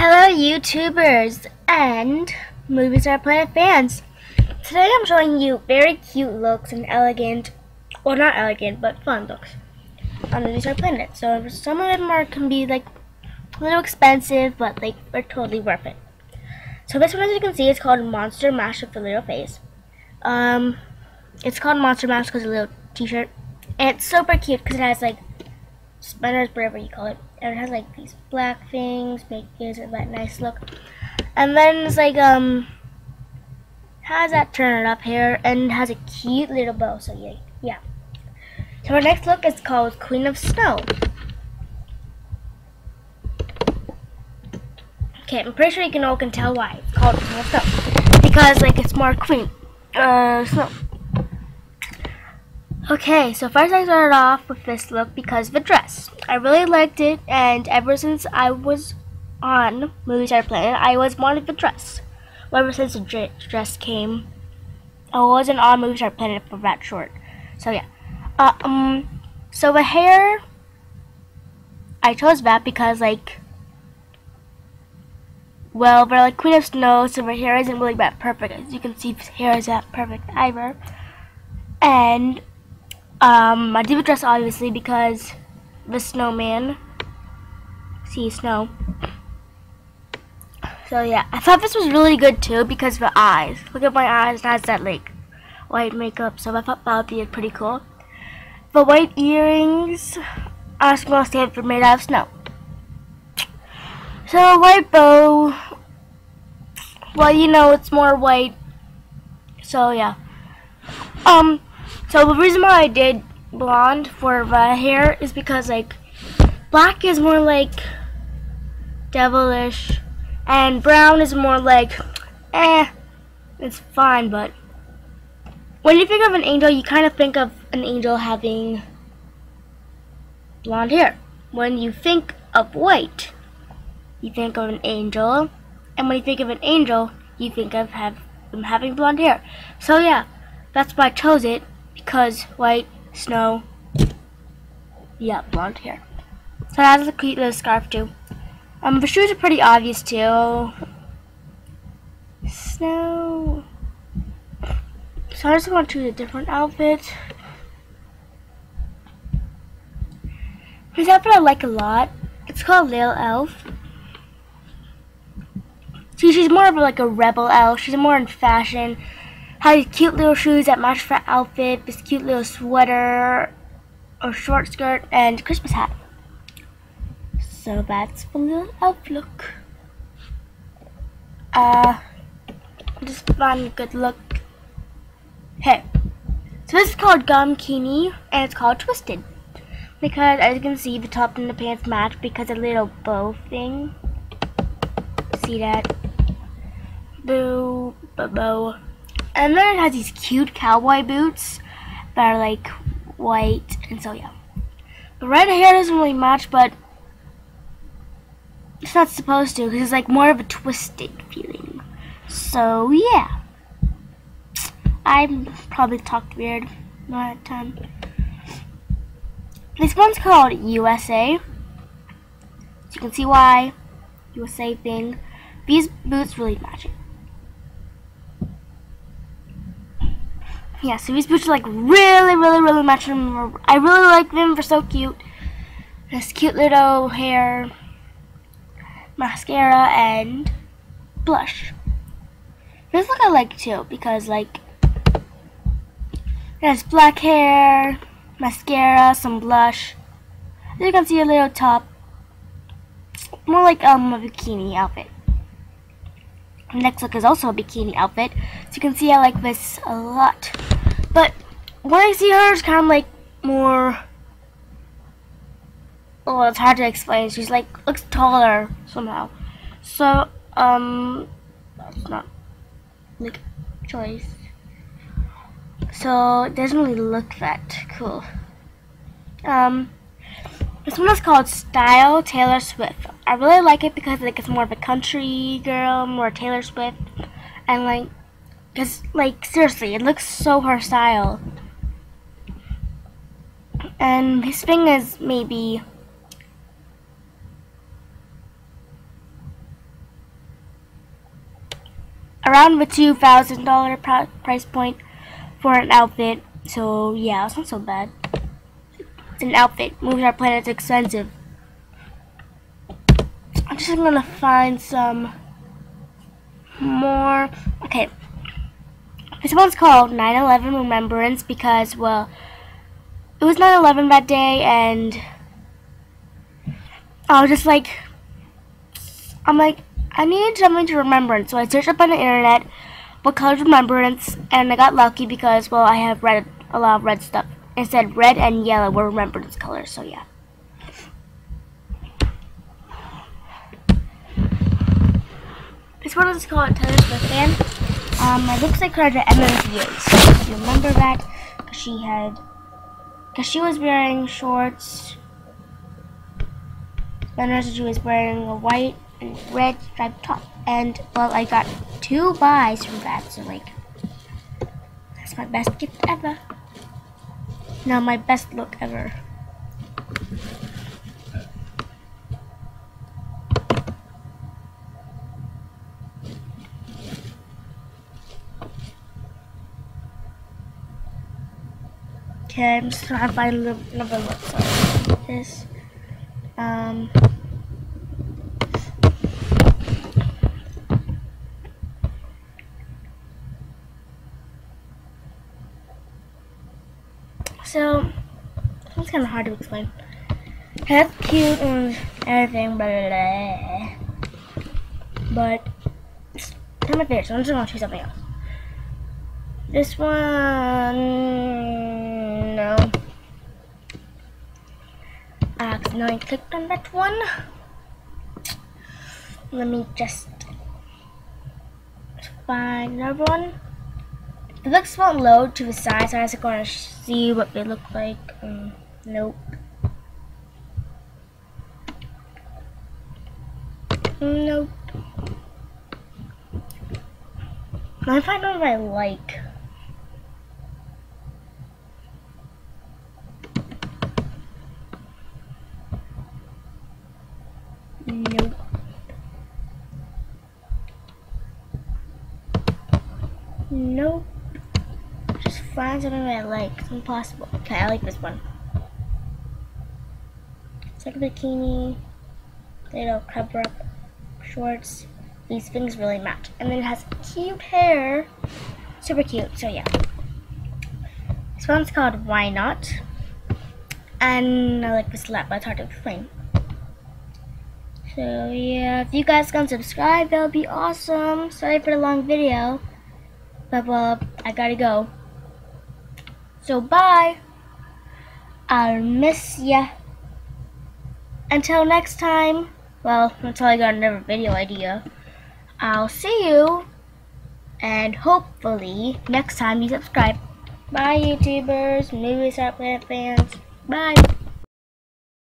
Hello YouTubers and Movie Star Planet fans! Today I'm showing you very cute looks and elegant, or well not elegant, but fun looks on Movie Star Planet. So some of them are can be like a little expensive, but like are totally worth it. So this one as you can see is called Monster Mash with the Little Face. Um, it's called Monster Mash because it's a little t-shirt. And it's super cute because it has like spinners, whatever you call it and it has like these black things, make gives it that nice look. And then it's like um has that turn up here and has a cute little bow, so yeah yeah. So our next look is called Queen of Snow. Okay, I'm pretty sure you can all can tell why it's called Queen of Snow. Because like it's more queen uh snow. Okay, so first I started off with this look because of the dress. I really liked it, and ever since I was on Movie Star Planet, I always wanted the dress. Well, ever since the dress came, I wasn't on Movie Star Planet for that short. So yeah. Uh, um, so the hair, I chose that because like, well, we're like Queen of Snow, so her hair isn't really that perfect. As you can see, his hair is not perfect either. And um, my diva dress obviously because the snowman. See snow. So yeah, I thought this was really good too because of the eyes. Look at my eyes, it has that like white makeup, so I thought that would be pretty cool. The white earrings, Eskimo stamp were made out of snow. So white bow, well you know it's more white, so yeah. Um, so the reason why I did blonde for the hair is because like black is more like devilish and brown is more like eh it's fine but when you think of an angel you kind of think of an angel having blonde hair. When you think of white you think of an angel and when you think of an angel you think of have, having blonde hair. So yeah that's why I chose it because white snow. Yeah, blonde hair. So that's a cute little scarf too. Um, the shoes are pretty obvious too. Snow. So I just want to choose a different outfit. This outfit I like a lot. It's called Lil Elf. See, she's more of like a rebel elf. She's more in fashion. Had cute little shoes that matched her outfit, this cute little sweater or short skirt and Christmas hat. So that's the little outfit. Uh, just one good look. Hey, so this is called gum kini, and it's called Twisted because as you can see the top and the pants match because a little bow thing. See that? Boo, bow. And then it has these cute cowboy boots that are like white. And so, yeah. The red hair doesn't really match, but it's not supposed to because it's like more of a twisted feeling. So, yeah. I'm probably talked weird that time. This one's called USA. So you can see why USA thing. These boots really match it. Yeah, so these boots are like really, really, really much. I really like them. They're so cute. This cute little hair mascara and blush. This look I like too because like there's black hair, mascara, some blush. You can see a little top, more like um a bikini outfit. Next look is also a bikini outfit. So you can see I like this a lot. But when I see her, it's kind of like more... Well, it's hard to explain. She's like, looks taller somehow. So, um, that's not like choice. So, it doesn't really look that cool. Um, this one is called Style Taylor Swift. I really like it because like it's more of a country girl, more Taylor Swift, and like, cause like seriously, it looks so her style. And his thing is maybe around the two thousand dollar price point for an outfit. So yeah, it's not so bad. An outfit. Movie Star Planet's expensive. I'm just gonna find some more. Okay, this one's called 9/11 Remembrance because well, it was 9/11 that day, and I was just like, I'm like, I need something to remembrance. So I searched up on the internet what colors remembrance, and I got lucky because well, I have read a lot of red stuff. It said red and yellow were remembrance colors. So yeah. This one is called Taylor Swift fan. Um, it looks like her at MMVA. you remember that? Cause she had, cause she was wearing shorts. Then she was wearing a white and red striped top. And well, I got two buys from that. So like, that's my best gift ever. No, my best look ever. Okay, I'm just trying to find another. Sorry. This. Um. So, it's kind of hard to explain. That's cute and everything, blah, blah, blah. but of my favorite, so I'm just going to choose something else. This one no. Ah, I accidentally clicked on that one. Let me just find another one. The looks won't load to the side, so I was going to see what they look like. Um, nope. Nope. Me find one I like. Nope. Nope. Find that I like. It's impossible. Okay, I like this one. It's like a bikini, little cover up shorts. These things really match. And then it has cute hair. Super cute. So yeah. This one's called Why Not. And I like this lap, but it's hard to explain. So yeah, if you guys can subscribe, that would be awesome. Sorry for the long video, but well, I gotta go. So bye. I'll miss ya. Until next time, well, until I got another video idea, I'll see you, and hopefully next time you subscribe. Bye YouTubers, Movie Star fans. Bye.